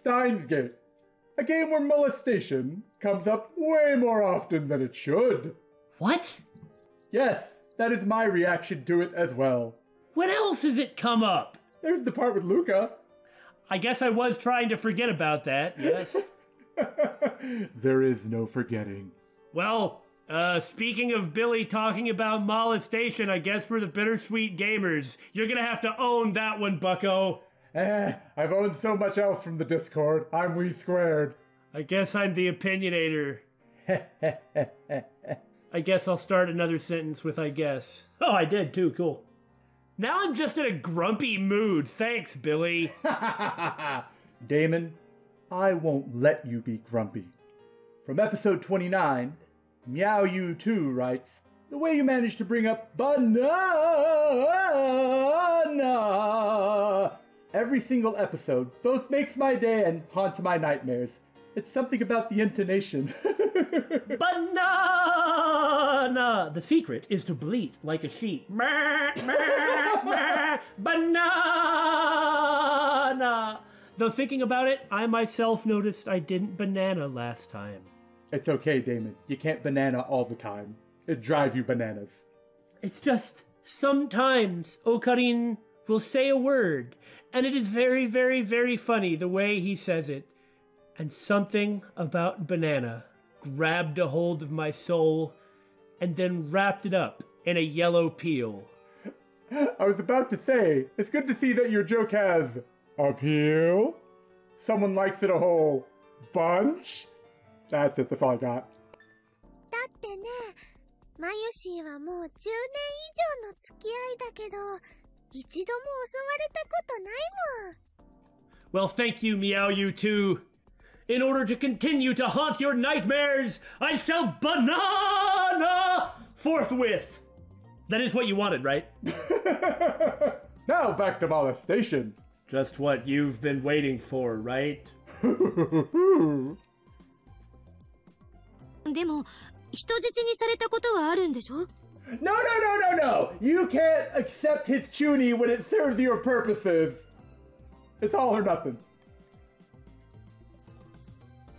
Steins Gate, a game where molestation comes up way more often than it should. What? Yes, that is my reaction to it as well. When else has it come up? There's the part with Luka. I guess I was trying to forget about that, yes. there is no forgetting. well, uh, speaking of Billy talking about molestation, I guess for the bittersweet gamers, you're gonna have to own that one, bucko. Eh, I've owned so much else from the Discord. I'm we squared. I guess I'm the opinionator. I guess I'll start another sentence with I guess. Oh, I did too, cool. Now I'm just in a grumpy mood. Thanks, Billy. Damon, I won't let you be grumpy. From episode 29, Meow You Too writes, The way you managed to bring up banana every single episode both makes my day and haunts my nightmares. It's something about the intonation. Banana! The secret is to bleat like a sheep. Banana! Though thinking about it, I myself noticed I didn't banana last time. it's okay, Damon. You can't banana all the time. It drive you bananas. It's just sometimes Okarin will say a word, and it is very, very, very funny the way he says it. And something about banana grabbed a hold of my soul and then wrapped it up in a yellow peel. I was about to say, it's good to see that your joke has appeal. Someone likes it a whole bunch. That's it, that's all I got. だってね、マユシーはもう10年以上の付き合いだけど、 一度も襲われたことないもん。Well, thank you, Meow You too. In order to continue to haunt your nightmares, I shall banana forthwith. That is what you wanted, right? now back to molestation. Just what you've been waiting for, right? でも、人質にされたことはあるんでしょ No, no, no, no, no! You can't accept his chuny when it serves your purposes. It's all or nothing.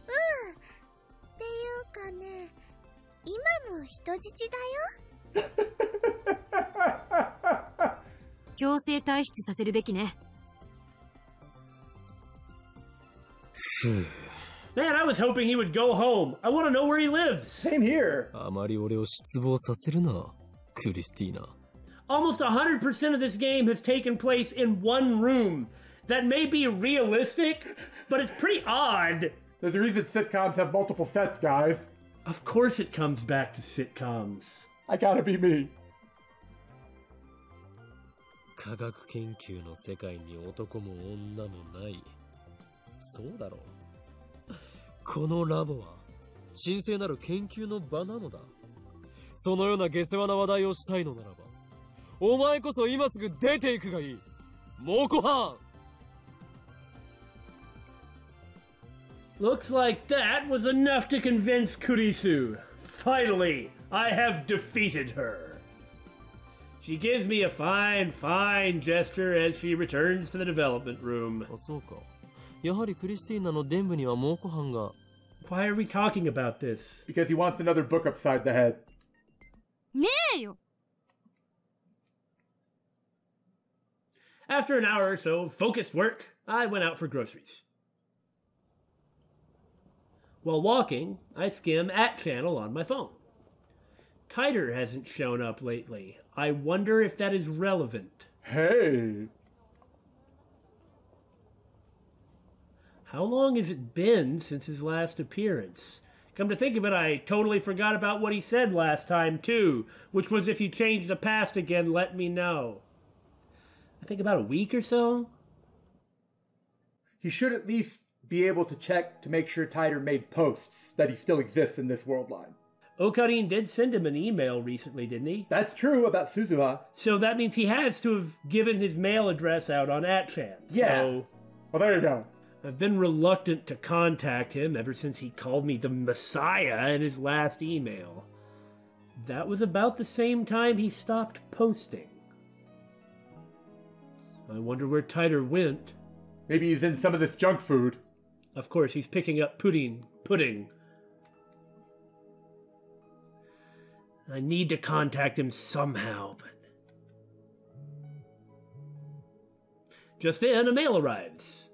うん。っていうかね、今も人質だよ。強制退出させるべきね。 Man, I was hoping he would go home. I want to know where he lives. Same here. あまり俺を失望させるな、 クリスティーナ。Almost 100% of this game has taken place in one room. That may be realistic, but it's pretty odd. There's a reason sitcoms have multiple sets, guys. Of course, it comes back to sitcoms. I gotta be me. 科学研究の世界に男も女もない。そうだろう。このラボは、神聖なる研究の場なのだ。そのような下世話な話題をしたいのならば、お前こそ今すぐ出ていくがいい。猛虎犯 Looks like that was enough to convince Kurisu. Finally, I have defeated her. She gives me a fine, fine gesture as she returns to the development room. あ、そうか。やはりクリスティーナの伝部には猛虎犯が。 Why are we talking about this? Because he wants another book upside the head. After an hour or so of focused work, I went out for groceries. While walking, I skim at channel on my phone. Titor hasn't shown up lately. I wonder if that is relevant. Hey. How long has it been since his last appearance? Come to think of it, I totally forgot about what he said last time, too, which was if you change the past again, let me know. I think about a week or so? He should at least be able to check to make sure Titor made posts that he still exists in this world line. Okarin did send him an email recently, didn't he? That's true about Suzuha. So that means he has to have given his mail address out on Atchan. Yeah. So Well, there you go. I've been reluctant to contact him ever since he called me the Messiah in his last email. That was about the same time he stopped posting. I wonder where Titor went. Maybe he's in some of this junk food. Of course, he's picking up pudding. Pudding. I need to contact him somehow, but. Just then, a mail arrives.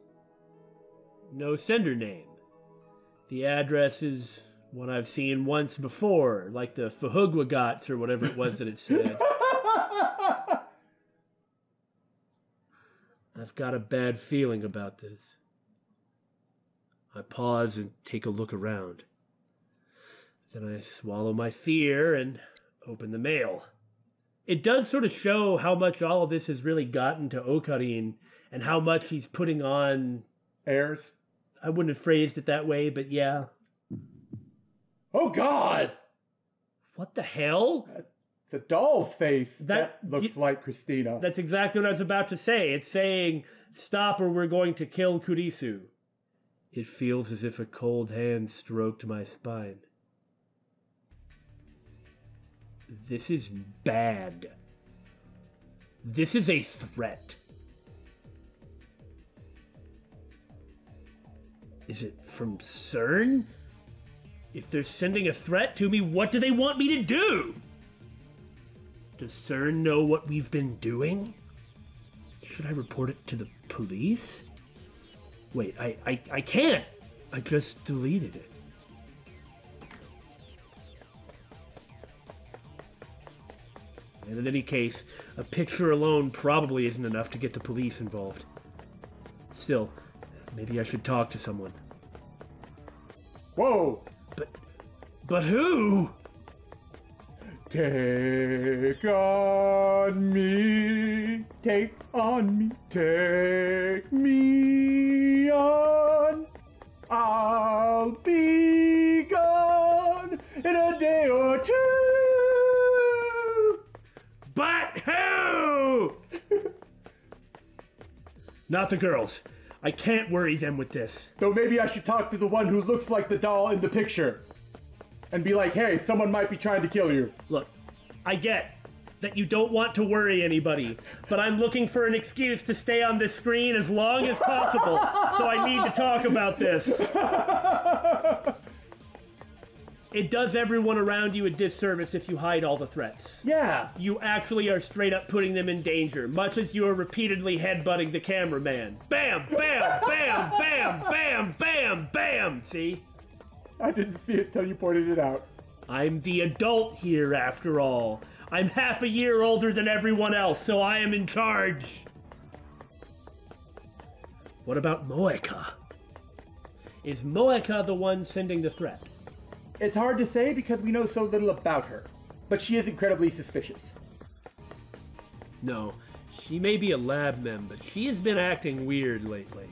No sender name. The address is one I've seen once before, like the Fahugwagats or whatever it was that it said. I've got a bad feeling about this. I pause and take a look around. Then I swallow my fear and open the mail. It does sort of show how much all of this has really gotten to Okarin and how much he's putting on. Airs. I wouldn't have phrased it that way, but yeah. Oh God! What the hell? The doll's face. That, That- looks like Christina. That's exactly what I was about to say. It's saying, stop or we're going to kill Kurisu. It feels as if a cold hand stroked my spine. This is bad. This is a threat. Is it from SERN? If they're sending a threat to me, what do they want me to do? Does SERN know what we've been doing? Should I report it to the police? Wait, I, I, I can't. I just deleted it. And in any case, a picture alone probably isn't enough to get the police involved. Still, maybe I should talk to someone. Whoa! But, but who? Take on me, take on me, take me on. I'll be gone in a day or two. But who? Not the girls. I can't worry them with this. So maybe I should talk to the one who looks like the doll in the picture. And be like, hey, someone might be trying to kill you. Look, I get that you don't want to worry anybody, but I'm looking for an excuse to stay on this screen as long as possible, so I need to talk about this. It does everyone around you a disservice if you hide all the threats. Yeah. You actually are straight up putting them in danger, much as you are repeatedly headbutting the cameraman. Bam, bam, bam, bam, bam, bam, bam. See? I didn't see it till you pointed it out. I'm the adult here, after all. I'm half a year older than everyone else, so I am in charge. What about Moeka? Is Moeka the one sending the threat? It's hard to say because we know so little about her. But she is incredibly suspicious. No, she may be a lab mem, but she has been acting weird lately.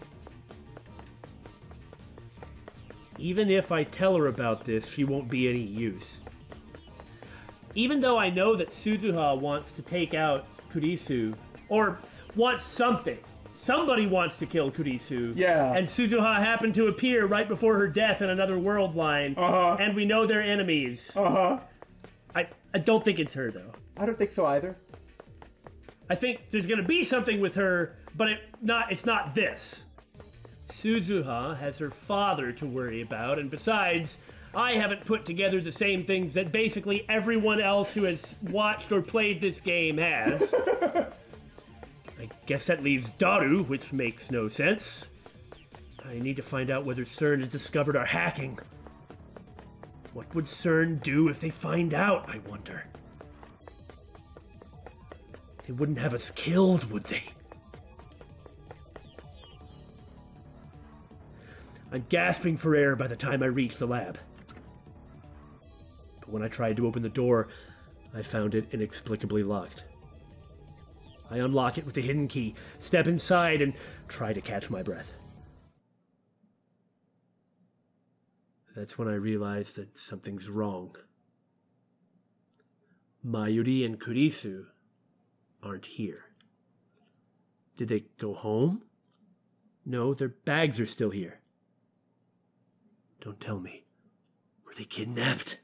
Even if I tell her about this, she won't be any use. Even though I know that Suzuha wants to take out Kurisu, or wants something. Somebody wants to kill Kurisu. Yeah. And Suzuha happened to appear right before her death in another world line. Uh-huh. And we know they're enemies. Uh huh. I, I don't think it's her, though. I don't think so either. I think there's gonna be something with her, but it not it's not this. Suzuha has her father to worry about, and besides, I haven't put together the same things that basically everyone else who has watched or played this game has. Guess that leaves Daru, which makes no sense. I need to find out whether SERN has discovered our hacking. What would SERN do if they find out, I wonder? They wouldn't have us killed, would they? I'm gasping for air by the time I reach the lab. But when I tried to open the door, I found it inexplicably locked. I unlock it with the hidden key, step inside, and try to catch my breath. That's when I realize that something's wrong. Mayuri and Kurisu aren't here. Did they go home? No, their bags are still here. Don't tell me. Were they kidnapped?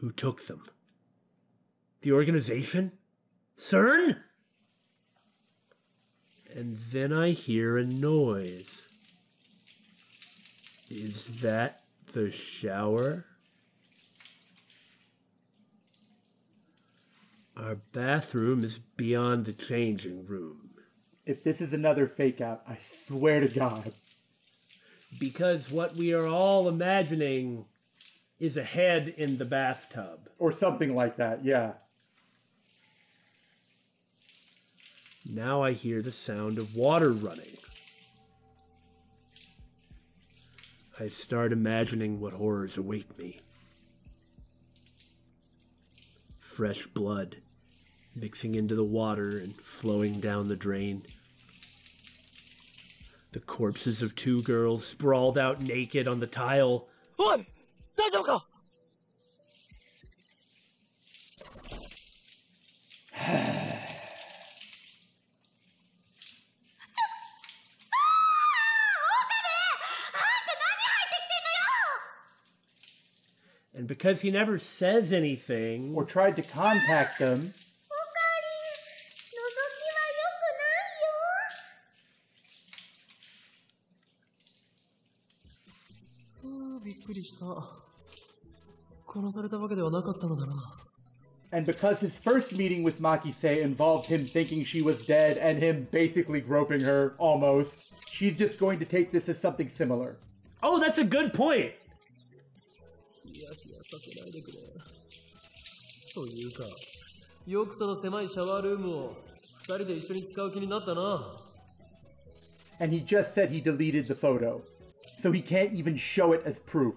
Who took them? The organization? SERN? And then I hear a noise. Is that the shower? Our bathroom is beyond the changing room. If this is another fake out, I swear to God. Because what we are all imagining is a head in the bathtub. Or something like that, yeah. Now I hear the sound of water running. I start imagining what horrors await me. Fresh blood mixing into the water and flowing down the drain. The corpses of two girls sprawled out naked on the tile. because he never says anything or tried to contact them. Oh, and because his first meeting with Makise involved him thinking she was dead and him basically groping her almost, she's just going to take this as something similar. Oh, that's a good point. ヒヤヒヤさせないでくれというかよくその狭いシャワールームを二人で一緒に使う気になったな And he just said he deleted the photo. So he can't even show it as proof.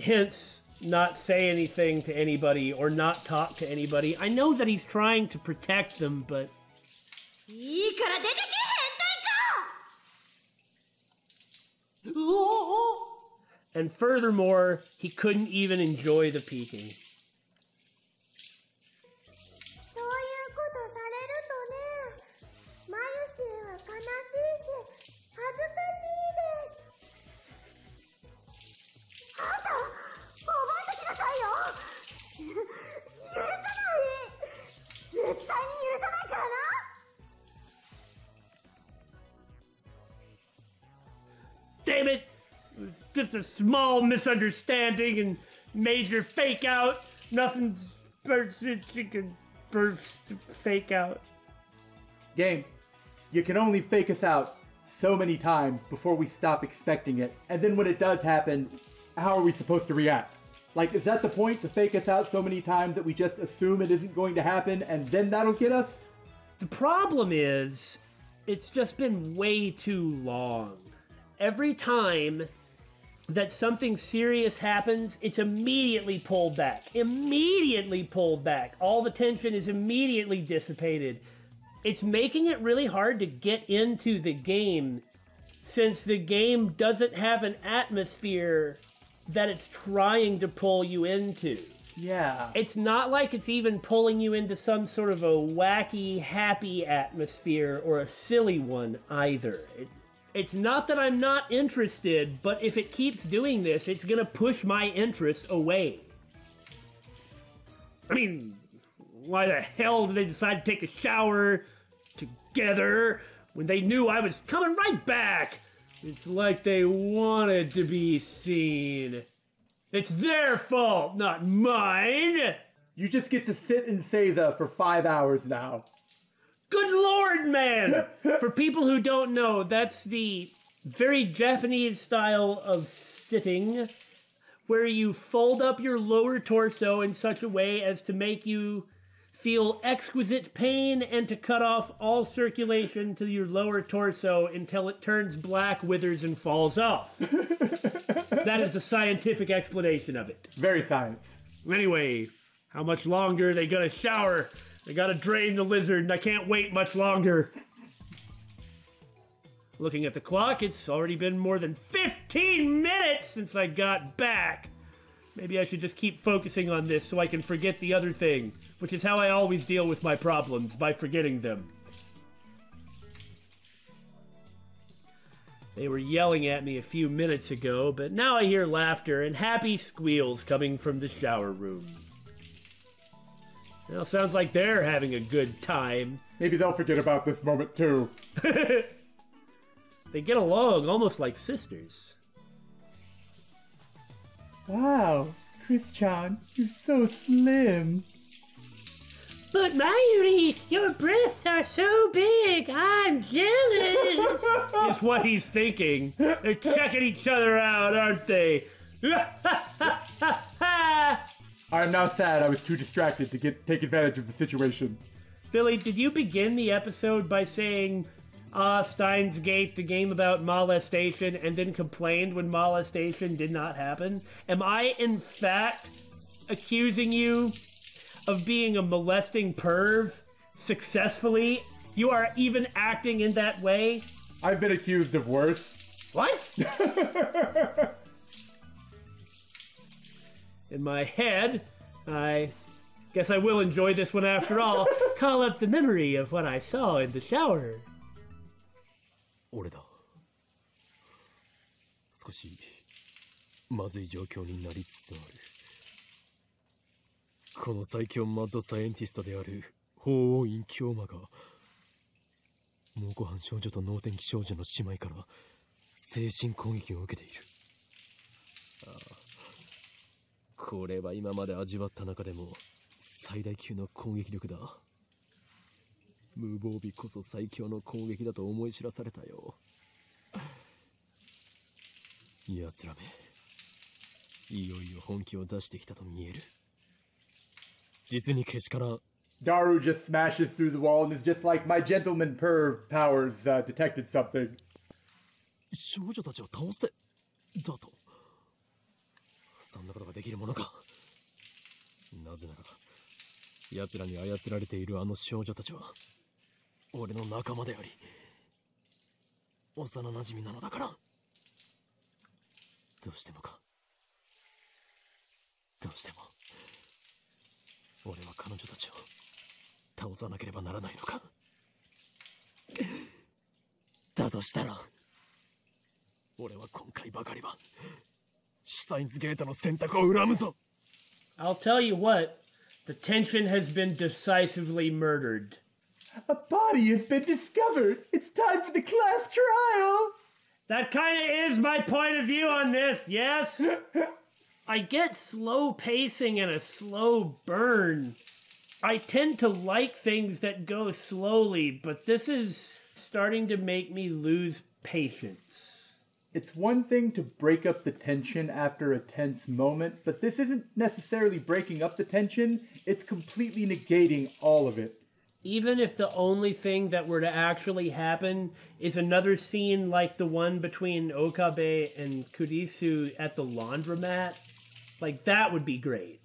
hence not say anything to anybody or not talk to anybody. I know that he's trying to protect them, but いいから出てけ、変態か うおお and furthermore, he couldn't even enjoy the peeking. Just a small misunderstanding and major fake out. Nothing's burst chicken burst fake out. Game, you can only fake us out so many times before we stop expecting it. And then when it does happen, how are we supposed to react? Like, is that the point to fake us out so many times that we just assume it isn't going to happen and then that'll get us? The problem is, it's just been way too long. Every time that something serious happens, it's immediately pulled back. Immediately pulled back. All the tension is immediately dissipated. It's making it really hard to get into the game since the game doesn't have an atmosphere that it's trying to pull you into Yeah. it's not like it's even pulling you into some sort of a wacky, happy atmosphere or a silly one either. It, it's not that I'm not interested, but if it keeps doing this, it's gonna push my interest away. I mean, why the hell did they decide to take a shower together when they knew I was coming right back? It's like they wanted to be seen. It's their fault, not mine. You just get to sit in Seiza for five hours now. Good lord, man! For people who don't know, that's the very Japanese style of sitting where you fold up your lower torso in such a way as to make you feel exquisite pain and to cut off all circulation to your lower torso until it turns black, withers, and falls off. that is the scientific explanation of it. Very science. Anyway, how much longer are they gonna shower? They gotta drain the lizard, and I can't wait much longer. Looking at the clock, it's already been more than 15 minutes since I got back. Maybe I should just keep focusing on this so I can forget the other thing, which is how I always deal with my problems, by forgetting them. They were yelling at me a few minutes ago, but now I hear laughter and happy squeals coming from the shower room. Well, sounds like they're having a good time. Maybe they'll forget about this moment too. They get along almost like sisters. Wow, Chris-chan, you're so slim. But Mayuri, your breasts are so big, I'm jealous. is what he's thinking. They're checking each other out, aren't they? I am now sad I was too distracted to get take advantage of the situation. Billy, did you begin the episode by saying, ah, Steins Gate, the game about molestation, and then complained when molestation did not happen? Am I, in fact, accusing you of being a molesting perv successfully? You are even acting in that way? I've been accused of worse. What? in my head, I guess I will enjoy this one after all. Call up the memory of what I saw in the shower. 俺だ少しまずい状況になりつつあるこの最強マッドサイエンティストである法王院京馬が猛虎藩少女と能天気少女の姉妹から精神攻撃を受けているああこれは今まで味わった中でも最大級の攻撃力だ無防備こそ最強の攻撃だと思い知らされたよ奴らめいよいよ本気を出してきたと見える実にけしからん Daru just smashes through the wall and is just like, my gentleman perv powers uh, detected something. 少女たちを倒せだとそんなことができるものか。なぜなら奴らに操られているあの少女たちは俺の仲間であり幼馴染なのだから。どうしてもか。どうしても俺は彼女たちを倒さなければならないのか。だとしたら俺は今回ばかりは シュタインズゲートの選択を恨むぞ I'll tell you what, the tension has been decisively murdered. A body has been discovered. It's time for the class trial. That kind of is my point of view on this, yes? I get slow pacing and a slow burn. I tend to like things that go slowly, but this is starting to make me lose patience. It's one thing to break up the tension after a tense moment, but this isn't necessarily breaking up the tension, it's completely negating all of it. Even if the only thing that were to actually happen is another scene like the one between Okabe and Kurisu at the laundromat, like that would be great.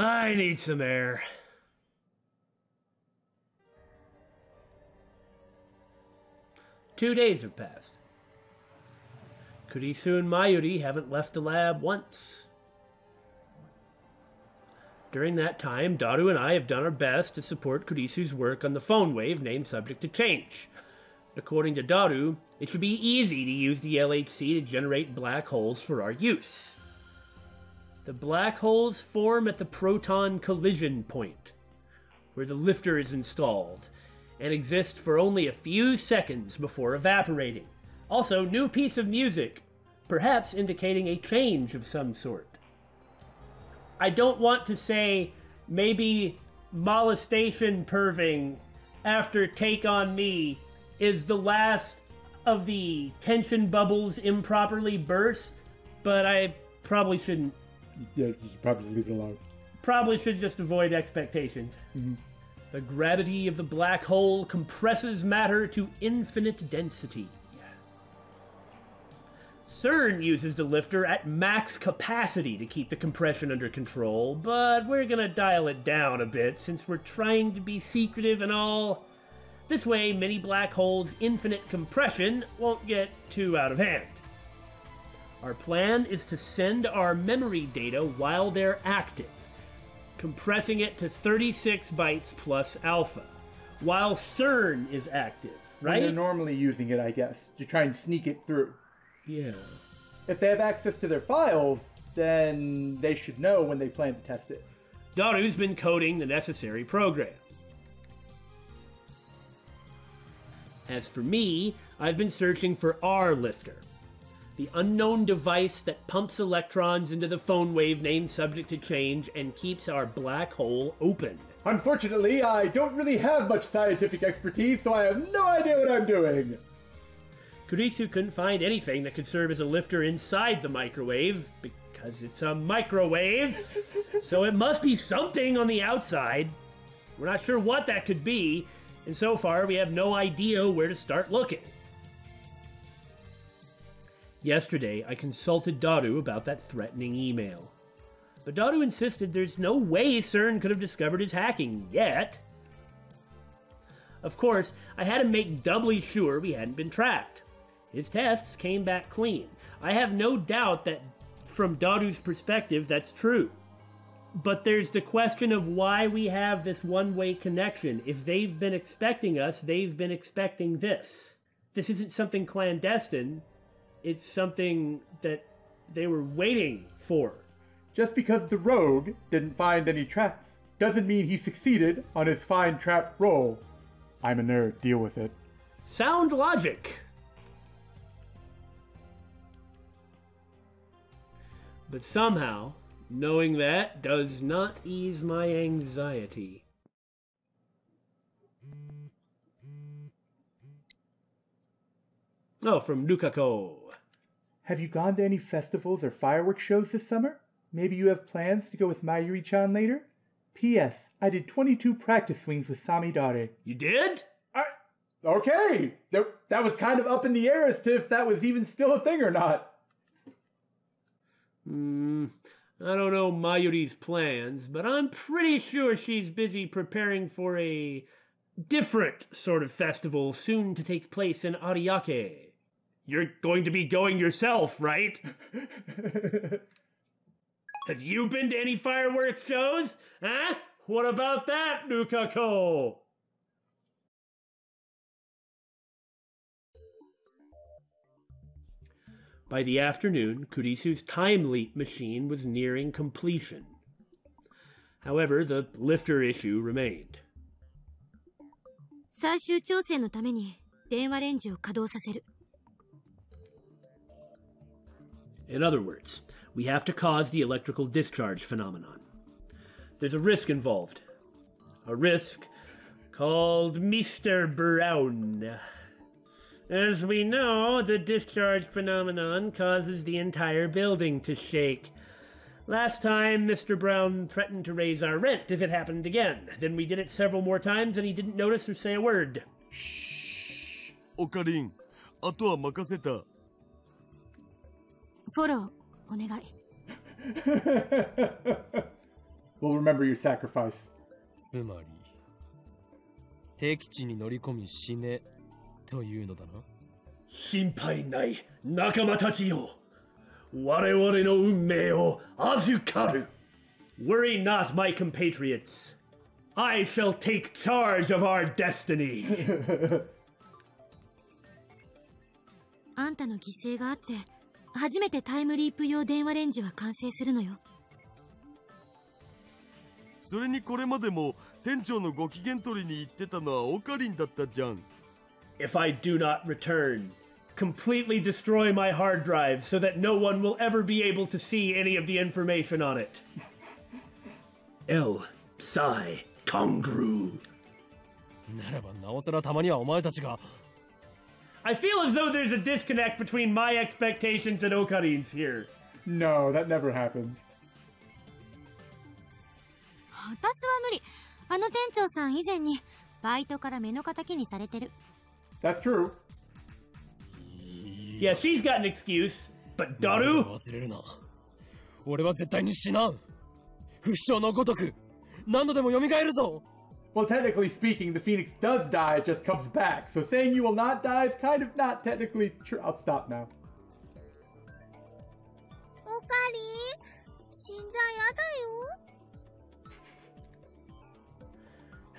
I need some air. Two days have passed. Kurisu and Mayuri haven't left the lab once. During that time, Daru and I have done our best to support Kurisu's work on the phone wave named Subject to Change. According to Daru, it should be easy to use the LHC to generate black holes for our use. The black holes form at the proton collision point, where the lifter is installed, and exist for only a few seconds before evaporating. Also, new piece of music, perhaps indicating a change of some sort. I don't want to say maybe molestation perving after Take On Me is the last of the tension bubbles improperly burst, but I probably shouldn't Yeah, you should probably leave it alone. probably should just avoid expectations. Mm-hmm. The gravity of the black hole compresses matter to infinite density. SERN uses the lifter at max capacity to keep the compression under control, but we're gonna dial it down a bit since we're trying to be secretive and all. This way, many black holes' infinite compression won't get too out of hand. Our plan is to send our memory data while they're active, compressing it to 36 bytes plus alpha, while SERN is active, When right? they're normally using it, I guess, to try and sneak it through. yeah. If they have access to their files, then they should know when they plan to test it. Daru's been coding the necessary program. As for me, I've been searching for R Lifter, the unknown device that pumps electrons into the phone wave named subject to change and keeps our black hole open. Unfortunately, I don't really have much scientific expertise, so I have no idea what I'm doing. Kurisu couldn't find anything that could serve as a lifter inside the microwave because it's a microwave. so it must be something on the outside. We're not sure what that could be, and so far we have no idea where to start looking. Yesterday, I consulted Daru about that threatening email. But Daru insisted there's no way SERN could have discovered his hacking yet. Of course, I had to make doubly sure we hadn't been tracked. His tests came back clean. I have no doubt that from Daru's perspective, that's true. But there's the question of why we have this one way connection. If they've been expecting us, they've been expecting this. This isn't something clandestine, it's something that they were waiting for. Just because the rogue didn't find any traps doesn't mean he succeeded on his find trap roll. I'm a nerd, deal with it. Sound logic. But somehow, knowing that does not ease my anxiety. Oh, from Lukako. Have you gone to any festivals or fireworks shows this summer? Maybe you have plans to go with Mayuri-chan later? P.S. I did 22 practice swings with Samidare. You did? I, okay, that, that was kind of up in the air as to if that was even still a thing or not. Hmm, I don't know Mayuri's plans, but I'm pretty sure she's busy preparing for a different sort of festival soon to take place in Ariake. You're going to be going yourself, right? Have you been to any fireworks shows? Huh? What about that, Lukako? By the afternoon, Kurisu's time leap machine was nearing completion. However, the lifter issue remained. 最終調整のために電話レンジを稼働させる。In other words, we have to cause the electrical discharge phenomenon. There's a risk involved. A risk called Mr. Brown. As we know, the discharge phenomenon causes the entire building to shake. Last time, Mr. Brown threatened to raise our rent if it happened again. Then we did it several more times and he didn't notice or say a word. オカリンあとは任せた フォローお願い we'll remember your sacrifice. つまり敵地に乗り込み死ねというのだな心配ない仲間たちよ我々の運命を預かる Worry not, my compatriots. I shall take charge of our destiny. あんたの犠牲があって初めてタイムリープ用電話レンジは完成するのよそれにこれまでも店長のご機嫌取りに行ってたのはオカリンだったじゃん if I do not return, completely destroy my hard drive so that no one will ever be able to see any of the information on it. L. Psi. Kongru. ならばなおさらたまにはお前たちが I feel as though there's a disconnect between my expectations and Okarin's here. No, that never happens. 私は無理あの店長さん以前にバイトから目の敵にされてる That's true. Yeah, she's got an excuse, but 俺 Daru? は忘れるな俺は絶対に死なん不死鳥のごとく何度でも蘇るぞ well, technically speaking, the Phoenix does die, it just comes back. So saying you will not die is kind of not technically true. I'll stop now.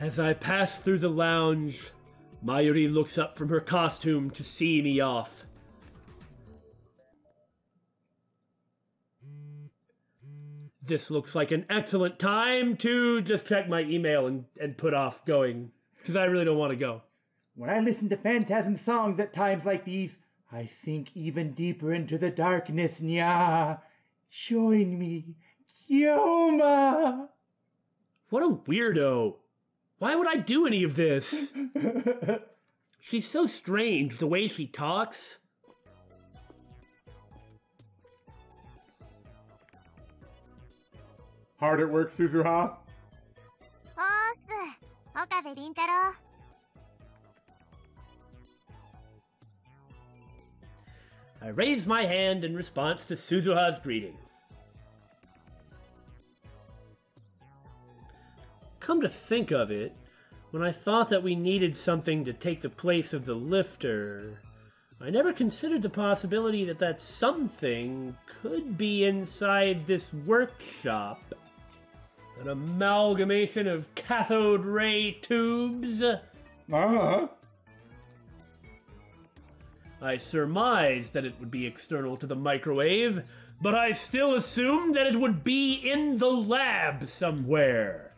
As I pass through the lounge, Mayuri looks up from her costume to see me off. This looks like an excellent time to just check my email and, and put off going because I really don't want to go. When I listen to Phantasm songs at times like these, I sink even deeper into the darkness, Nya. Join me, Kyoma. What a weirdo. Why would I do any of this? She's so strange, the way she talks. Hard at work, Suzuha? Okabe Rintaro. I raise my hand in response to Suzuha's greeting. Come to think of it, when I thought that we needed something to take the place of the lifter, I never considered the possibility that that something could be inside this workshop an amalgamation of cathode ray tubes. Uh-huh. I surmised that it would be external to the microwave, but I still assumed that it would be in the lab somewhere.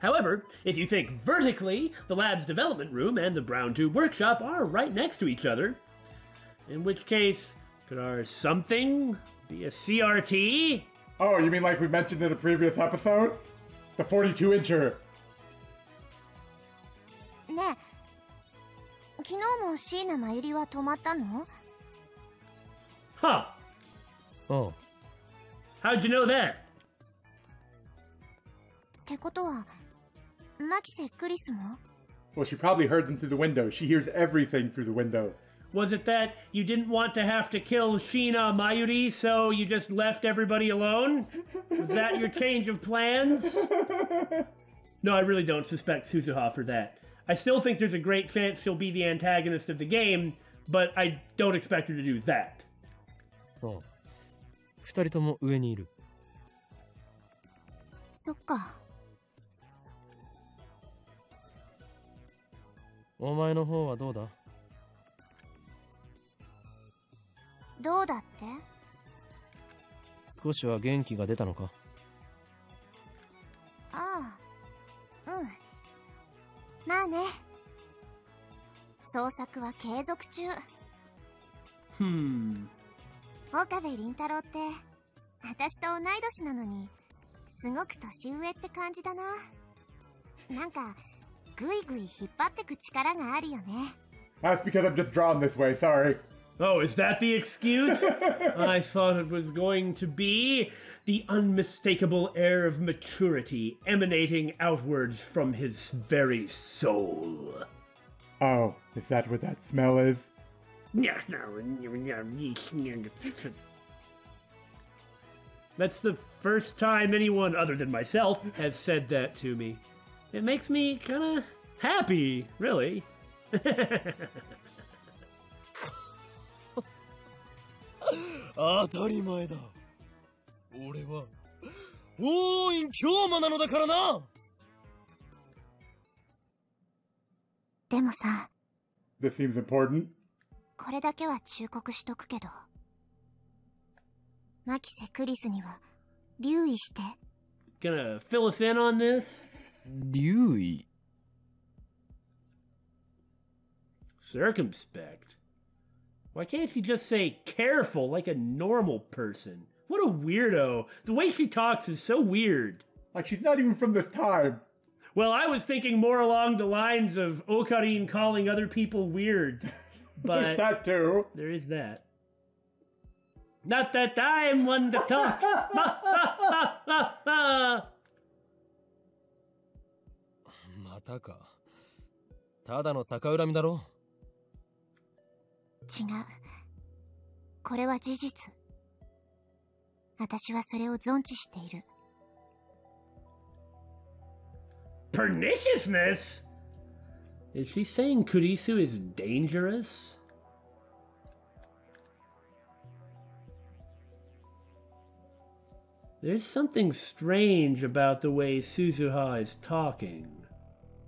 However, if you think vertically, the lab's development room and the brown tube workshop are right next to each other. In which case, could our something be a CRT? Oh, you mean like we mentioned in a previous episode? The 42 incher. ねえ昨日も椎名真由里は泊まったの Huh. ああ How'd you know that? ってことは牧瀬クリスも Well, she probably heard them through the window. She hears everything through the window. Was it that you didn't want to have to kill Shiina Mayuri, so you just left everybody alone? Was that your change of plans? No, I really don't suspect Suzuha for that. I still think there's a great chance she'll be the antagonist of the game, but I don't expect her to do that. Oh. 二人とも上にいる。そっか。お前の方はどうだどうだって？少しは元気が出たのか？ああうん。まあね。捜索は継続中。Hmm. 岡部倫太郎って私と同い年なのにすごく年上って感じだな。なんかぐいぐい引っ張ってく力があるよね。That's because I'm just drawn this way, sorry. Oh, is that the excuse? I thought it was going to be the unmistakable air of maturity emanating outwards from his very soul. Oh, is that what that smell is? That's the first time anyone other than myself has said that to me. It makes me kind of happy, really. 当たり前だ俺は王院京馬なのだからなでもさ This seems important. これだけは忠告しとくけど牧瀬クリスには留意して Gonna fill us in on this? 留意 Circumspect. Why can't she just say careful like a normal person? What a weirdo. The way she talks is so weird. Like she's not even from this time. Well, I was thinking more along the lines of Okarine calling other people weird. There's But that too. there is that. Not that I'm one to talk. Ah, またかただの逆恨みだろ 違うこれは事実私はそれを存知している Perniciousness? Is she saying Kurisu is dangerous? There's something strange about the way Suzuha is talking.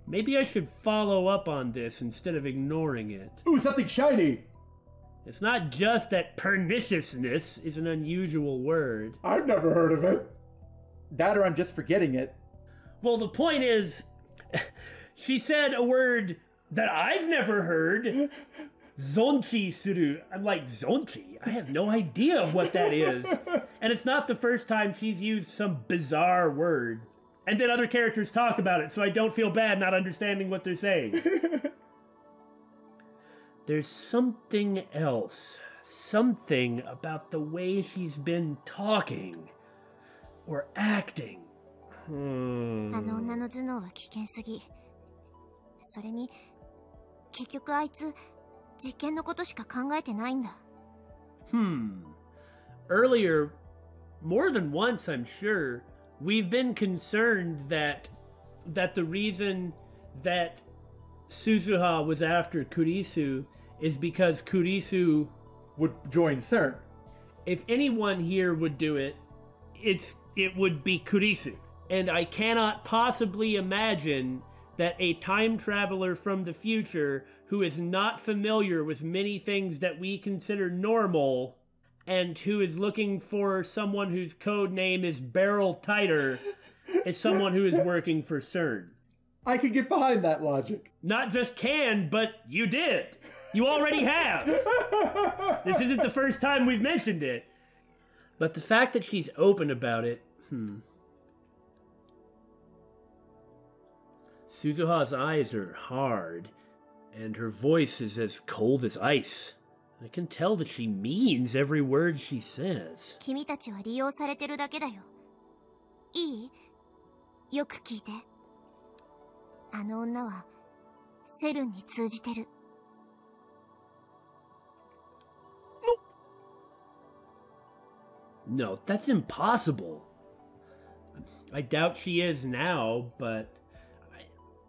Maybe I should follow up on this instead of ignoring it. Ooh, something shiny! It's not just that perniciousness is an unusual word. I've never heard of it. That or I'm just forgetting it. Well, the point is, she said a word that I've never heard. Zonchi suru. I'm like, Zonchi? I have no idea what that is. and it's not the first time she's used some bizarre word. And then other characters talk about it, so I don't feel bad not understanding what they're saying. There's something else. Something about the way she's been talking. Or acting. あの女の頭脳は危険すぎそれに結局あいつ実験のことしか考えてないんだ Hmm. Earlier, more than once, I'm sure, we've been concerned that that the reason that Suzuha was after Kurisu is because Kurisu, Would join SERN. if anyone here would do it, it's it would be Kurisu. And I cannot possibly imagine that a time traveler from the future who is not familiar with many things that we consider normal and who is looking for someone whose code name is Barrel Titor is someone who is working for SERN. I could get behind that logic. Not just can, but you did. You already have. This isn't the first time we've mentioned it. But the fact that she's open about it, hmm. Suzuha's eyes are hard, and her voice is as cold as ice. I can tell that she means every word she says. 君たちは利用されてるだけだよいいよく聞いてあの女はセルンに通じてる No, that's impossible. I doubt she is now, but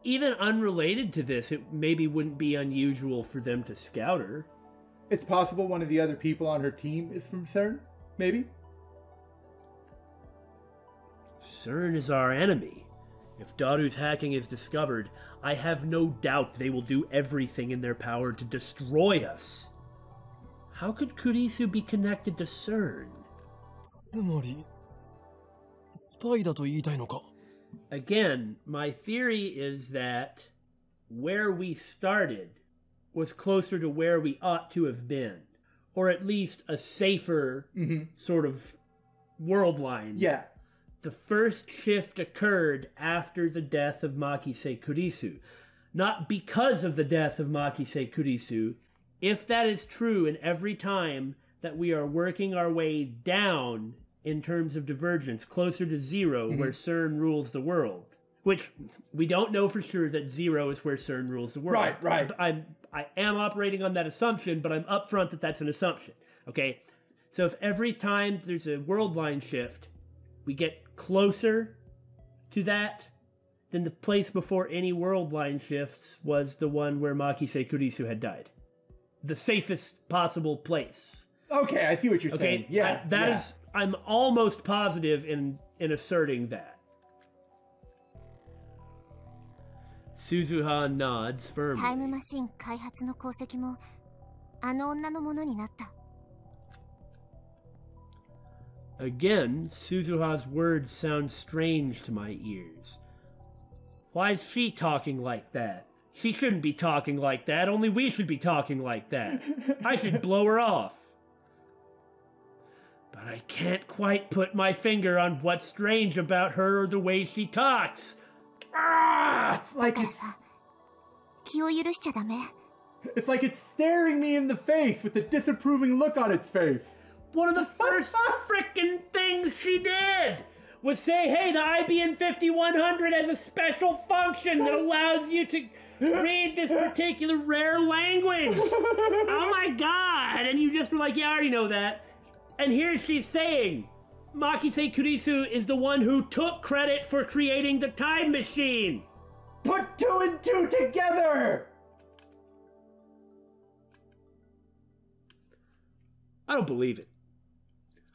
even unrelated to this, it maybe wouldn't be unusual for them to scout her. It's possible one of the other people on her team is from SERN, maybe? SERN is our enemy. If Daru's hacking is discovered, I have no doubt they will do everything in their power to destroy us. How could Kurisu be connected to SERN? つまり、スパイだと言いたいのか Again, my theory is that where we started was closer to where we ought to have been, or at least a safer Mm-hmm. sort of world line. Yeah. The first shift occurred after the death of Makise Kurisu. Not because of the death of Makise Kurisu. If that is true, and every time that we are working our way down in terms of divergence, closer to 0 mm-hmm. where SERN rules the world, which we don't know for sure that zero is where SERN rules the world. Right, right. I'm I am operating on that assumption, but I'm upfront that that's an assumption. Okay, so if every time there's a world line shift, we get closer to that, then the place before any world line shifts was the one where Makise Kurisu had died. The safest possible place. Okay, I see what you're Okay, saying. Yeah. I- that yeah. is- I'm almost positive in in asserting that. Suzuha nods タイム firmly. マシン開発の功績もあの女のものになった Again, Suzuha's words sound strange to my ears. Why is she talking like that? She shouldn't be talking like that, only we should be talking like that. I should blow her off. I can't quite put my finger on what's strange about her or the way she talks. Ah! It's like it's. It's like it's staring me in the face with a disapproving look on its face. One of the first frickin' things she did was say, hey, the IBM 5100 has a special function that allows you to read this particular rare language. oh my god! And you just were like, yeah, I already know that. And here she's saying, Makise Kurisu is the one who took credit for creating the time machine. Put two and two together! I don't believe it.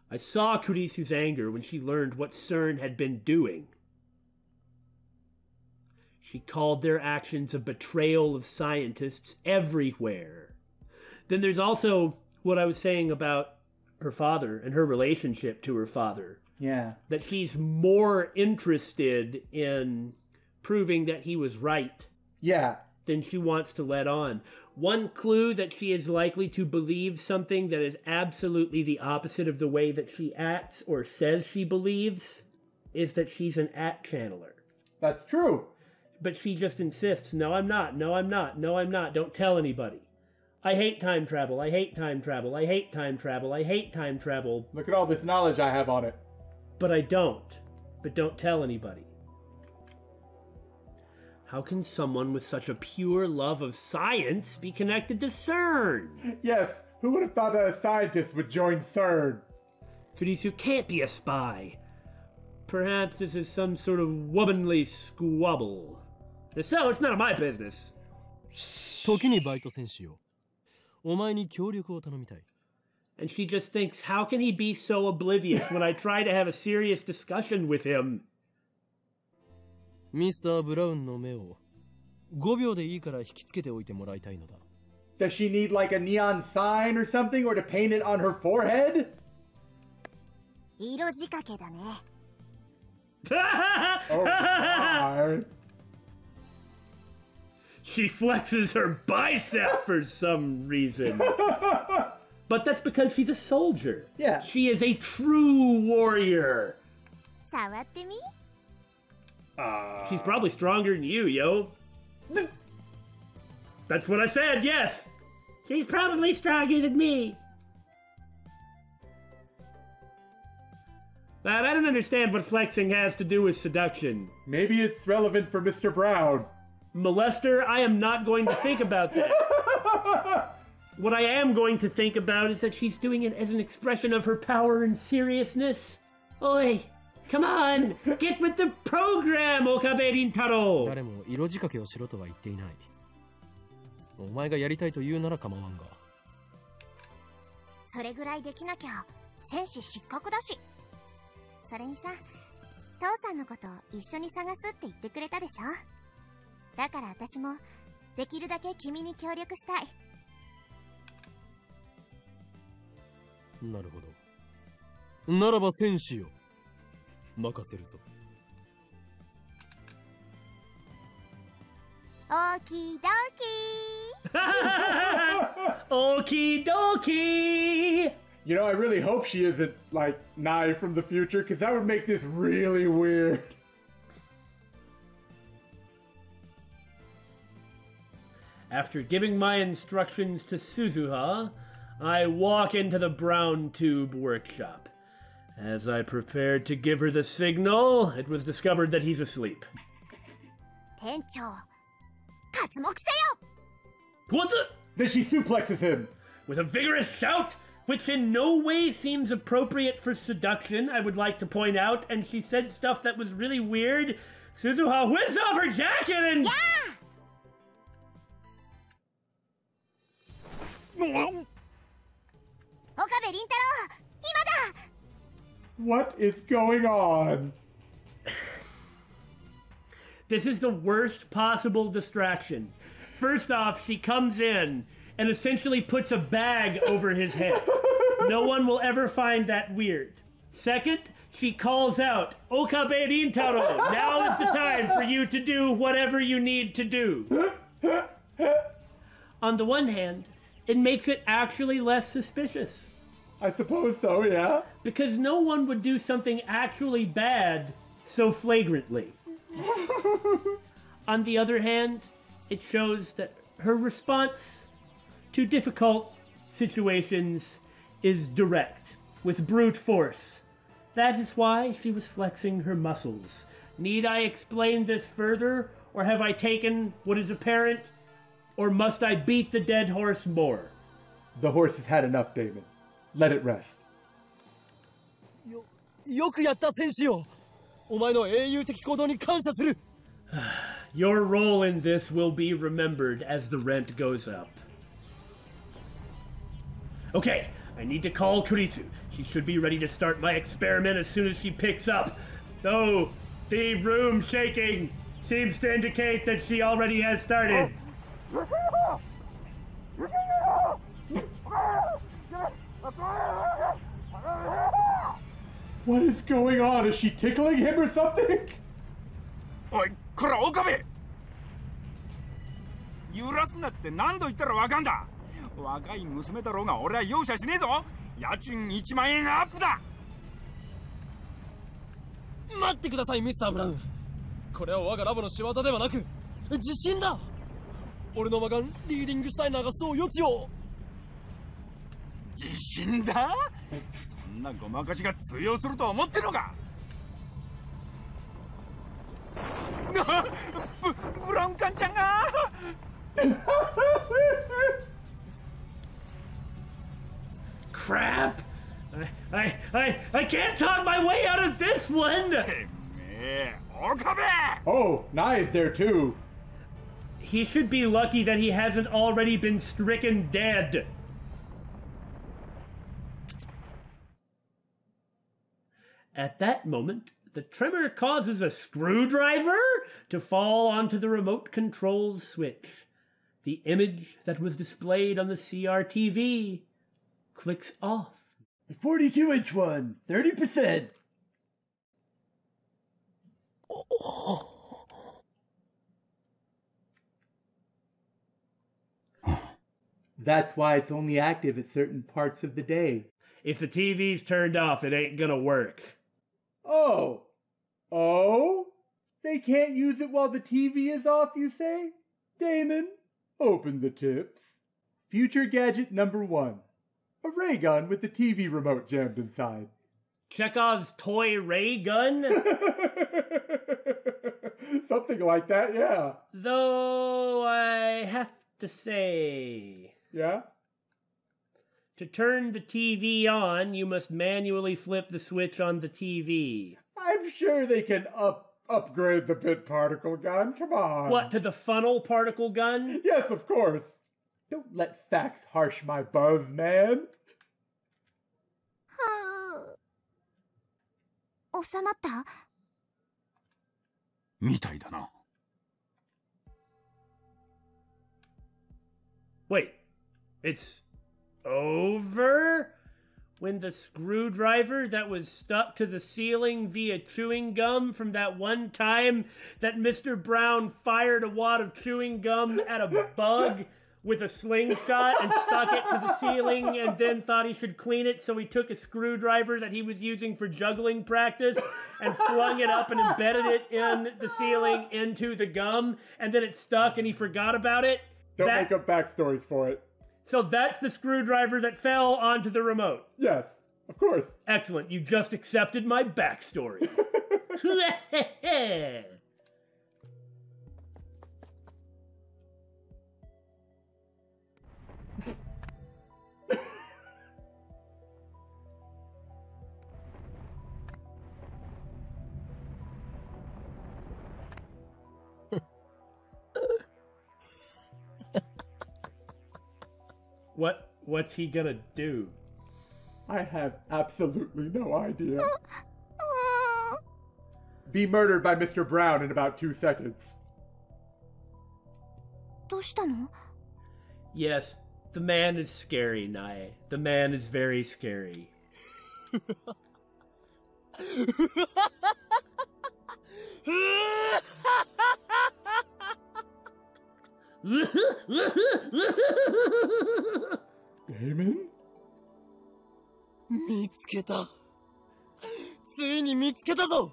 I saw Kurisu's anger when she learned what SERN had been doing. She called their actions a betrayal of scientists everywhere. Then there's also what I was saying about her father and her relationship to her father. Yeah. That she's more interested in proving that he was right Yeah. than she wants to let on. One clue that she is likely to believe something that is absolutely the opposite of the way that she acts or says she believes is that she's an act channeler. That's true. But she just insists, no, I'm not, no, I'm not, no, I'm not, don't tell anybody. I hate time travel. I hate time travel. I hate time travel. I hate time travel. Look at all this knowledge I have on it. But I don't. But don't tell anybody. How can someone with such a pure love of science be connected to SERN? Yes, who would have thought that a scientist would join SERN? Kurisu can't be a spy. Perhaps this is some sort of womanly squabble. If so, it's none of my business. お前に協力を頼みたい And she just thinks, how can he be so oblivious when I try to have a serious discussion with him? ミスター・ブラウンの目を5秒でいいから引きつけておいてもらいたいのだ Does she need like a neon sign or something or to paint it on her forehead? 色仕掛けだね Oh, God. she flexes her bicep for some reason. but that's because she's a soldier. Yeah. She is a true warrior. Sawatimi? Uh... Ah. She's probably stronger than you, yo. That's what I said, yes. She's probably stronger than me. But I don't understand what flexing has to do with seduction. Maybe it's relevant for Mr. Brown Molester, I am not going to think about that. what I am going to think about is that she's doing it as an expression of her power and seriousness. Oi, come on, get with the program, Okabe Rintaro. 誰も色仕掛けをしろとは言っていないお前がやりたいと言うなら構わんがそれぐらいできなきゃ戦士失格だしそれにさ父さんのこと一緒に探すって言ってくれたでしょ だから私もできるだけ君に協力したいなるほどならば戦士よ任せるぞオーキードーキ Okie dokie. You know, I really hope she isn't like Nai from the future, because that would make this really weird. After giving my instructions to Suzuha, I walk into the brown tube workshop. As I prepared to give her the signal, it was discovered that he's asleep. Tencho, What the? Then she suplexes him. With a vigorous shout, which in no way seems appropriate for seduction, I would like to point out, and she said stuff that was really weird. Suzuha whips off her jacket and. Yeah! What is going on? This is the worst possible distraction. First off, she comes in and essentially puts a bag over his head. No one will ever find that weird. Second, she calls out, oh, Okabe Rintaro, now is the time for you to do whatever you need to do. On the one hand, it makes it actually less suspicious. I suppose so, yeah. Because no one would do something actually bad so flagrantly. On the other hand, it shows that her response to difficult situations is direct, with brute force. That is why she was flexing her muscles. Need I explain this further, or have I taken what is apparent, or must I beat the dead horse more? The horse has had enough, Damon. Let it rest. よくやった戦士よお前の英雄的行動に感謝する Your role in this will be remembered as the rent goes up. Okay, I need to call Kurisu. She should be ready to start my experiment as soon as she picks up. Oh, the room shaking seems to indicate that she already has started. What is going on? Is she tickling him or something? おいこら岡部揺らすなって何度言ったらわかんだ!若い娘だろうが俺は容赦しねえぞ!家賃1万円アップだ!待ってくださいミスター・ブラウン。これは我がラボの仕業ではなく自信だ俺の魔眼リーディングシュタイナーがそう予知を自信だ？そんなごまかしが通用すると思ってるのか？あブブラウンカンちゃんが？Crap! I, I, I, I can't talk my way out of this one! Oh, Nai's there too. He should be lucky that he hasn't already been stricken dead. At that moment, the tremor causes a screwdriver to fall onto the remote control switch. The image that was displayed on the CRTV clicks off. The 42 inch one, 30%. That's why it's only active at certain parts of the day. If the TV's turned off, it ain't gonna work. Oh. Oh? They can't use it while the TV is off, you say? Damon, open the tips. Future gadget number one. A ray gun with the TV remote jammed inside. Chekhov's toy ray gun? Something like that, yeah. Though I have to say, Yeah? to turn the TV on, you must manually flip the switch on the TV. I'm sure they can up upgrade the bit particle gun. Come on. What, to the funnel particle gun? Yes, of course. Don't let facts harsh my buzz, man. はあ収まったみたいだな Wait, it's over? When the screwdriver that was stuck to the ceiling via chewing gum from that one time that Mr. Brown fired a wad of chewing gum at a bug with a slingshot and stuck it to the ceiling and then thought he should clean it, so he took a screwdriver that he was using for juggling practice and flung it up and embedded it in the ceiling into the gum, and then it stuck and he forgot about it? Don't That- make up backstories for it. So that's the screwdriver that fell onto the remote. Yes, of course. Excellent. You just accepted my backstory. what what's he gonna do? I have absolutely no idea. Be murdered by Mr. Brown in about two seconds. どうしたの Yes, the man is scary, Nae. The man is very scary. 見つけたついに見つけたぞ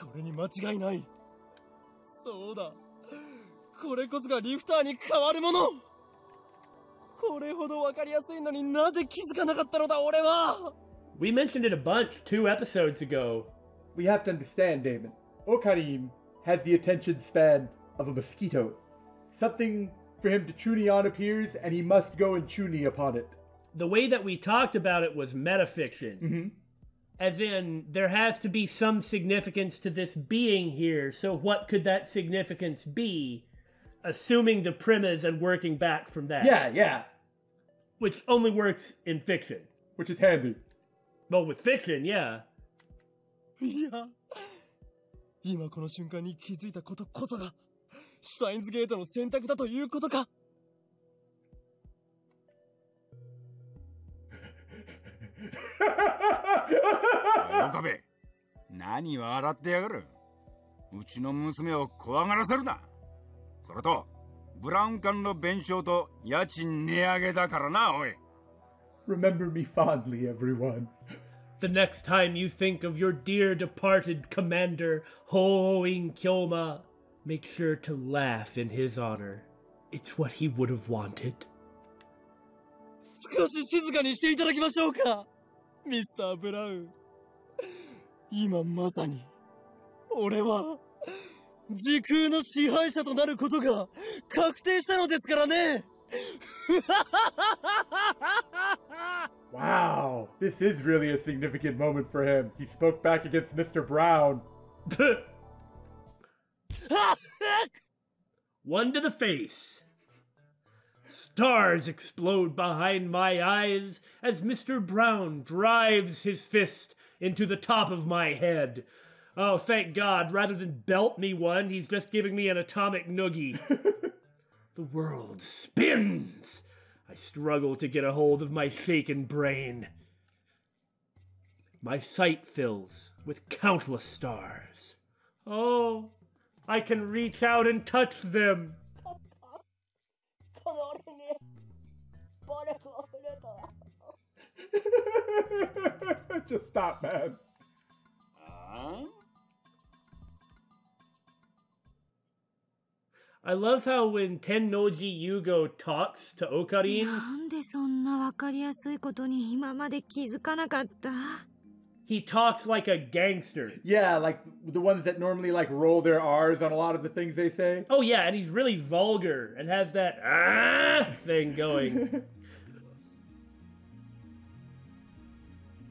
これに間違いないそうだこれこそがリフターに変わるものこれほどわかりやすいのになぜ気づかなかったのだ俺は We mentioned it a bunch two episodes ago. We have to understand, Damon. Okarin has the attention span of a mosquito. Something for him to chuni on appears, and he must go and chuni upon it The way that we talked about it was metafiction. Mm-hmm. As in, there has to be some significance to this being here, so what could that significance be? Assuming the premise and working back from that. Yeah, yeah. Which only works in fiction. Which is handy. Well, with fiction, yeah. いや今この瞬間に気づいたことこそがシュタインズゲートの選択だということか 岡部何笑ってやがるうちの娘を怖がらせるなそれとブラウン管の弁償と家賃値上げだからなおい Remember me fondly, everyone. The next time you think of your dear departed commander, Hoing Kyoma, make sure to laugh in his honor. It's what he would have wanted. 少し静かにしていただきましょうかミスター・ブラウン今まさに俺は時空の支配者となることが確定したのですからね Wow, this is really a significant moment for him. He spoke back against Mr. Brown. One to the face. Stars explode behind my eyes as Mr. Brown drives his fist into the top of my head. Oh, thank God, rather than belt me one, he's just giving me an atomic noogie. the world spins. I struggle to get a hold of my shaken brain. My sight fills with countless stars. Oh, I can reach out and touch them. Just stop, man. あ I love how when Tennoji Yugo talks to Okarin, なんでそんなわかりやすいことに今まで気づかなかった he talks like a gangster. Yeah, like the ones that normally like roll their R's on a lot of the things they say. Oh yeah, and he's really vulgar and has that ah thing going.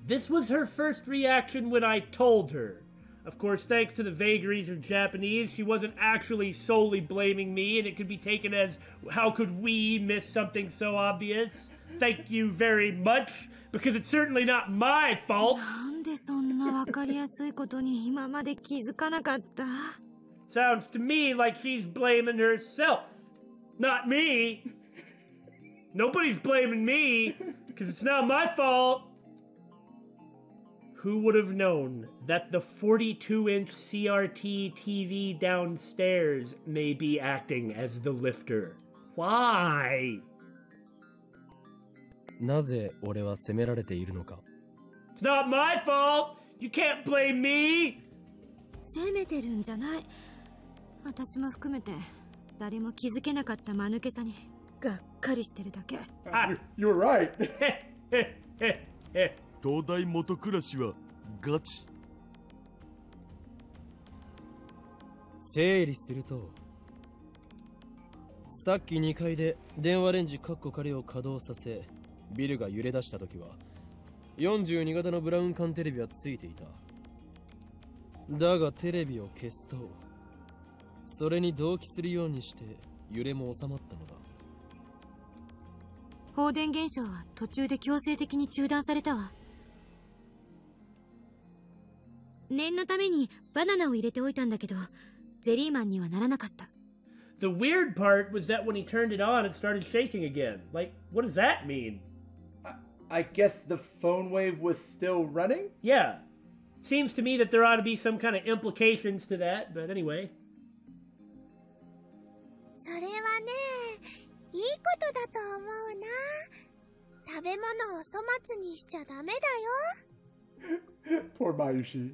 this was her first reaction when I told her. Of course, thanks to the vagaries of Japanese, she wasn't actually solely blaming me, and it could be taken as how could we miss something so obvious? Thank you very much, because it's certainly not my fault. なんでそんなわかりやすいことに今まで気づかなかった Sounds to me like she's blaming herself, not me. Nobody's blaming me, because it's not my fault. Who would have known that the 42 inch CRT TV downstairs may be acting as the lifter? Why? なぜ俺は責められているのか It's not my fault! You can't blame me! 責めてるんじゃない私も含めて誰も気づけなかった間抜けさにがっかりしてるだけ Ah. You were right. 東大元暮らしはガチ。整理するとさっき2階で電話レンジカッコ仮を稼働させビルが揺れ出した時は42型のブラウン管テレビはついていた。だがテレビを消すとそれに同期するようにして揺れも収まったのだ。放電現象は途中で強制的に中断されたわ念のためにバナナを入れておいたんだけど、ゼリーマンにはならなかった。The weird part was that when he turned it on, it started shaking again. Like, what does that mean? I, guess the phone wave was still running? Yeah. Seems to me that there ought to be some kind of implications to that, but anyway. Poor Mayushii.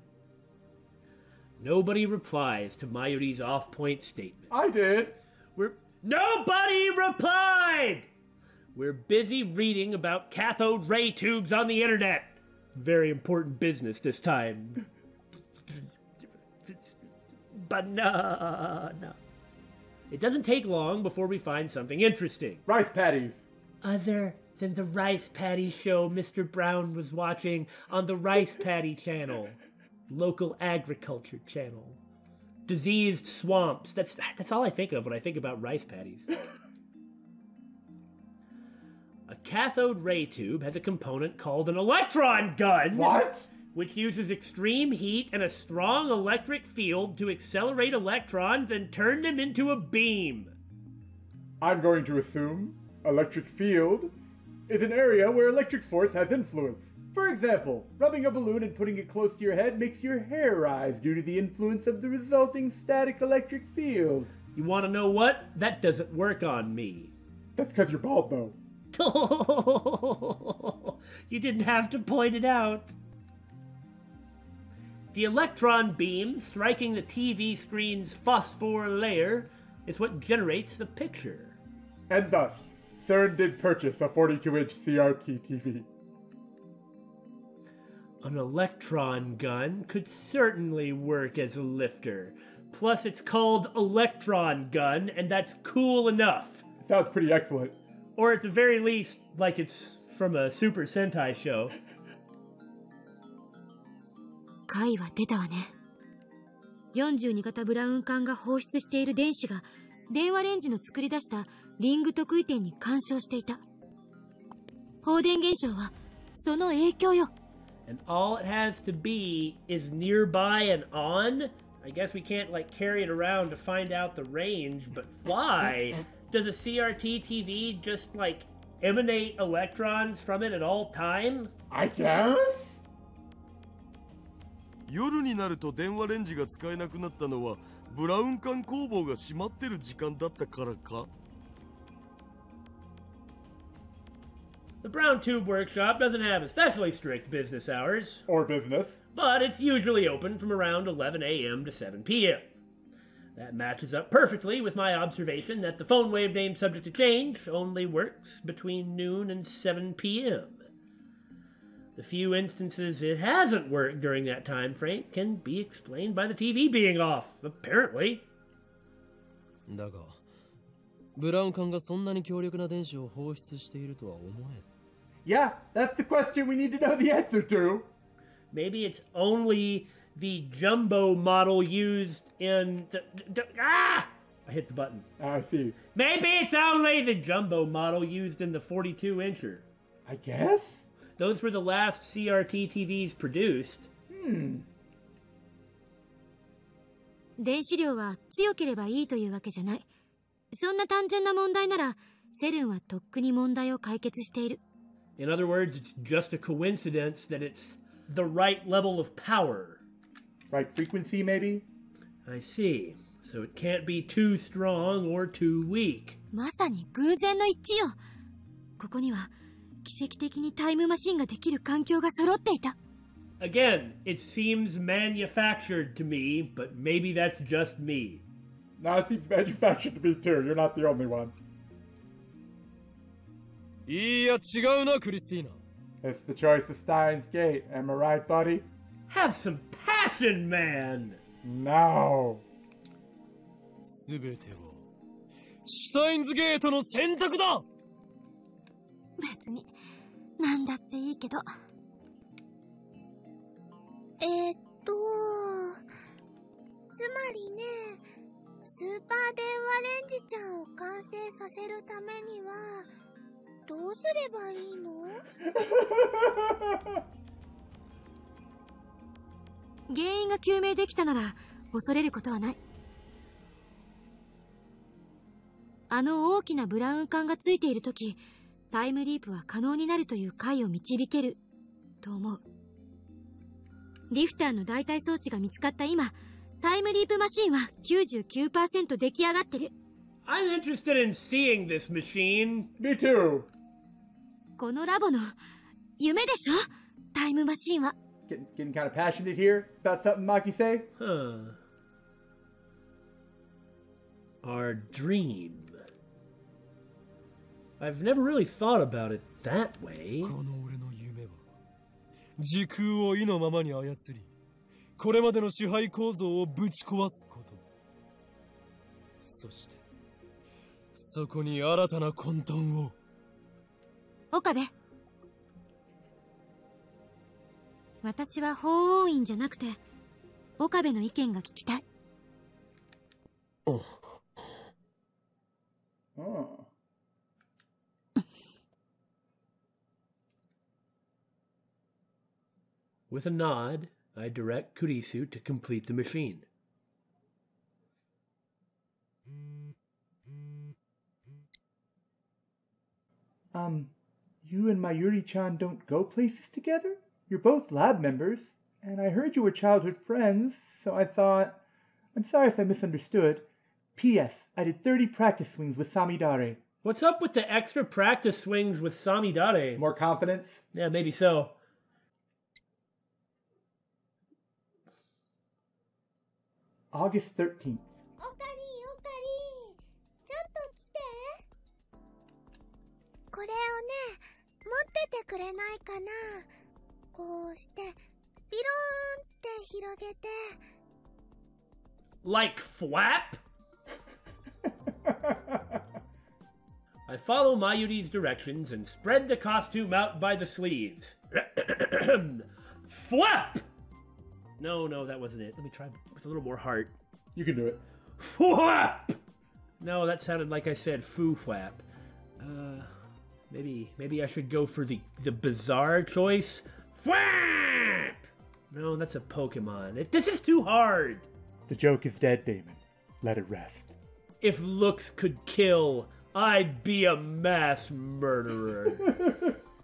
Nobody replies to Mayuri's off point statement. I did. We're. Nobody replied! We're busy reading about cathode ray tubes on the internet. Very important business this time. Banana. It doesn't take long before we find something interesting. Rice patties. Other than the Rice Patty show Mr. Brown was watching on the Rice Patty channel, local agriculture channel. Diseased swamps. That's that's all I think of when I think about rice patties. a cathode ray tube has a component called an electron gun. What? Which uses extreme heat and a strong electric field to accelerate electrons and turn them into a beam. I'm going to assume electric field is an area where electric force has influence. For example, rubbing a balloon and putting it close to your head makes your hair rise due to the influence of the resulting static electric field. You want to know what? That doesn't work on me. That's because you're bald, though. you didn't have to point it out. The electron beam striking the TV screen's phosphor layer is what generates the picture. And thus, SERN did purchase a 42 inch CRT TV. An electron gun could certainly work as a lifter. Plus, it's called Electron Gun, and that's cool enough. Sounds pretty excellent. Or at the very least, like it's from a Super Sentai show. 解は出たわね。42型ブラウン管が放出している電子が電話レンジの作り出したリング特異点に干渉していた。放電現象はその影響よ。 And all it has to be is nearby and on? I guess we can't, like, carry it around to find out the range, but why? Does a CRT TV just, like, emanate electrons from it at all time? I guess? 夜になると電話レンジが使えなくなったのはブラウン管工房が閉まってる時間だったからか The Brown Tube Workshop doesn't have especially strict business hours, Or business. but it's usually open from around 11 a.m. to 7 p.m. That matches up perfectly with my observation that the phone wave name subject to change only works between noon and 7 p.m. The few instances it hasn't worked during that time frame can be explained by the TV being off, apparently. だがブラウン管がそんなに強力な電子を放出しているとは思えん Yeah, that's the question we need to know the answer to. Maybe it's only the jumbo model used in. The, the- ah! I hit the button. I see. Maybe it's only the jumbo model used in the 42 incher. I guess? Those were the last CRT TVs produced. Hmm. 電子量は強ければいいというわけじゃない。そんな単純な問題なら、セルンはとっくに問題を解決している。 In other words, it's just a coincidence that it's the right level of power. Right frequency, maybe? I see. So it can't be too strong or too weak. まさに偶然の一致よ。ここには奇跡的にタイムマシンができる環境が揃っていた。 Again, it seems manufactured to me, but maybe that's just me. Now it seems manufactured to be too. You're not the only one. いや違うなクリスティーナ It's the choice of Steins Gate. Am I right, buddy? Have some passion, man! No. 全てはシュタインズゲートの選択だ別に、なんだっていいけど。えー、っと、つまりね、スーパー電話レンジちゃんを完成させるためには、どうすればいいの？原因が究明できたなら、恐れることはない。あの大きなブラウン管がついているとき、タイムリープは可能になるという解を導ける、と思う。リフターの代替装置が見つかった今、タイムリープマシンは99%出来上がってる。I'm interested in seeing this machine. Me too. このラボの夢でしょタイムマシンは。Getting, getting kind of passionate here about something Maki say? Huh. Our dream. I've never really thought about it that way. この俺の夢は時空を意のままに操りこれまでの支配構造をぶち壊すことそしてそこに新たな混沌を岡部私は法王院じゃなくて岡部の意見が聞きたい Oh. With a nod, I direct Kurisu to complete the machine. Um, you and Mayuri-chan don't go places together? You're both lab members, and I heard you were childhood friends, so I thought. I'm sorry if I misunderstood. P.S. I did 30 practice swings with Samidare. What's up with the extra practice swings with Samidare? More confidence? Yeah, maybe so. August 13th. おかりおかりちょっと来てこれをね持っててくれないかなこうしてピローンって広げて Like flap? I follow Mayuri's directions and spread the costume out by the sleeves. Flap! No, no, that wasn't it. Let me try with a little more heart. You can do it. Flap! No, that sounded like I said foo flap. Uh, maybe, maybe I should go for the the bizarre choice. Flap! No, that's a Pokemon. It, this is too hard. The joke is dead, Damon. Let it rest. If looks could kill, I'd be a mass murderer.